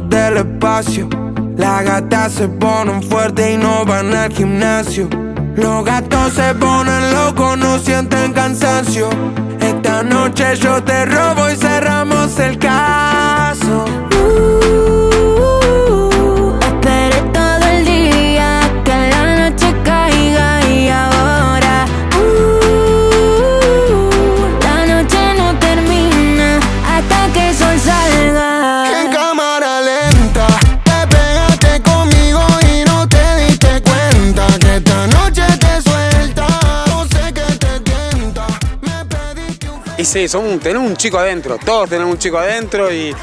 del espacio. Las gatas se ponen fuertes y no van al gimnasio. Los gatos se ponen locos, no sienten cansancio. Esta noche yo te robo y cerramos el caso. Y sí, tenemos un chico adentro, todos tenemos un chico adentro y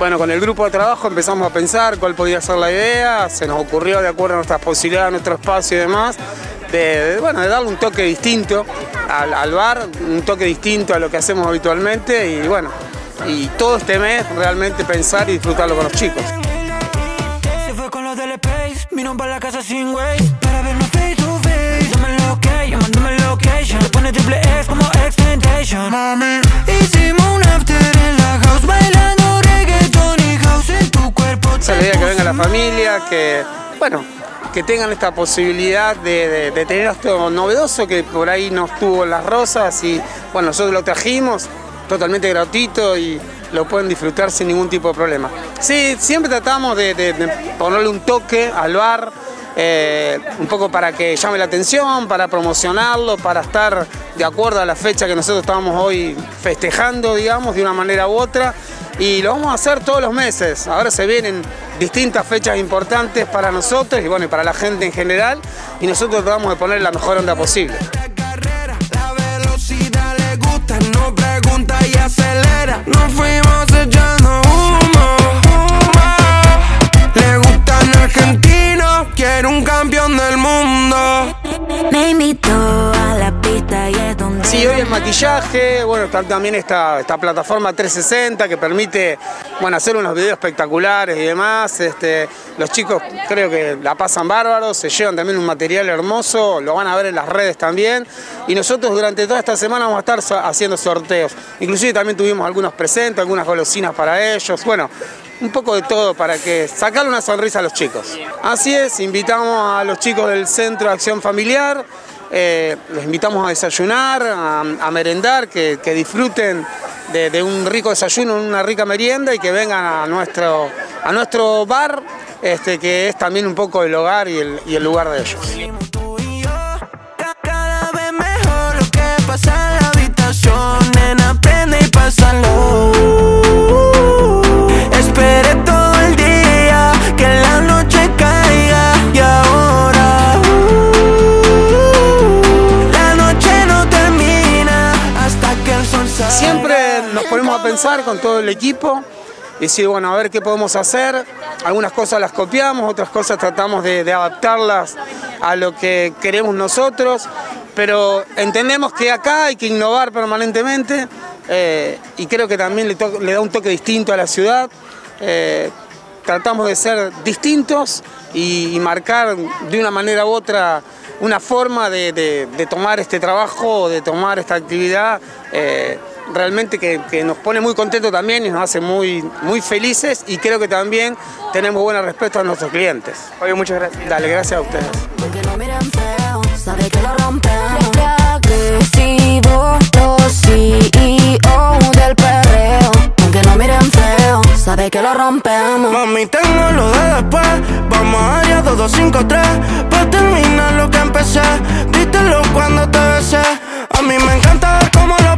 bueno, con el grupo de trabajo empezamos a pensar cuál podía ser la idea, se nos ocurrió de acuerdo a nuestras posibilidades, a nuestro espacio y demás, de, bueno, de darle un toque distinto al, bar, un toque distinto a lo que hacemos habitualmente y bueno, y todo este mes realmente pensar y disfrutarlo con los chicos. Hicimos un after en la house bailando reggaeton y house en tu cuerpo. Esa la idea que venga la familia, que, bueno, que tengan esta posibilidad de, tener esto novedoso que por ahí no estuvo en las rosas y bueno, nosotros lo trajimos totalmente gratuito y lo pueden disfrutar sin ningún tipo de problema. Sí, siempre tratamos de ponerle un toque al bar, eh, un poco para que llame la atención, para promocionarlo, para estar de acuerdo a la fecha que nosotros estamos hoy festejando, digamos, de una manera u otra. Y lo vamos a hacer todos los meses. Ahora se vienen distintas fechas importantes para nosotros y bueno, y para la gente en general. Y nosotros tratamos de poner la mejor onda posible. made me do Sí, hoy es maquillaje, bueno, está también esta, esta plataforma 360 que permite bueno, hacer unos videos espectaculares y demás. Este, los chicos creo que la pasan bárbaros, se llevan también un material hermoso, lo van a ver en las redes también. Y nosotros durante toda esta semana vamos a estar haciendo sorteos. Inclusive también tuvimos algunos presentes, algunas golosinas para ellos. Bueno, un poco de todo para que sacarle una sonrisa a los chicos. Así es, invitamos a los chicos del Centro de Acción Familiar, eh, los invitamos a desayunar, a, merendar, que, disfruten de, un rico desayuno, una rica merienda y que vengan a nuestro, a nuestro bar, este, que es también un poco el hogar y el lugar de ellos. Ponemos a pensar con todo el equipo y decir, bueno, a ver qué podemos hacer. Algunas cosas las copiamos, otras cosas tratamos de, adaptarlas a lo que queremos nosotros, pero entendemos que acá hay que innovar permanentemente eh, y creo que también le, da un toque distinto a la ciudad. Eh, tratamos de ser distintos y, marcar de una manera u otra una forma de, tomar este trabajo, de tomar esta actividad. Eh, realmente que, nos pone muy contentos también y nos hace muy, muy felices y creo que también tenemos buena respuesta a nuestros clientes. Oye, muchas gracias. Dale, gracias a ustedes. sabe que lo rompemos. Mami, tengo lo de después. Vamos a área 2253. Para terminar lo que empecé. Dítelo cuando te besé. A mí me encanta ver cómo lo